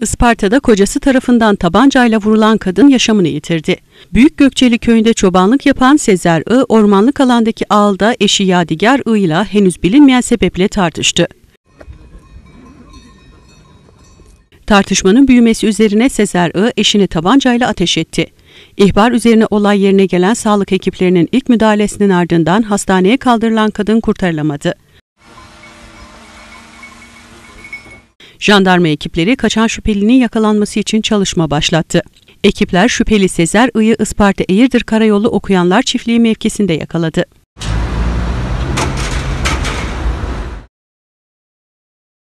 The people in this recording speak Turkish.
Isparta'da kocası tarafından tabancayla vurulan kadın yaşamını yitirdi. Büyük Gökçeli köyünde çobanlık yapan Sezer I, ormanlık alandaki ağılda eşi Yadigar I ile henüz bilinmeyen sebeple tartıştı. Tartışmanın büyümesi üzerine Sezer I eşini tabancayla ateş etti. İhbar üzerine olay yerine gelen sağlık ekiplerinin ilk müdahalesinin ardından hastaneye kaldırılan kadın kurtarılamadı. Jandarma ekipleri kaçan şüphelinin yakalanması için çalışma başlattı. Ekipler şüpheli Sezer I'yı Isparta Eğirdir Karayolu Okuyanlar Çiftliği mevkisinde yakaladı.